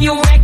you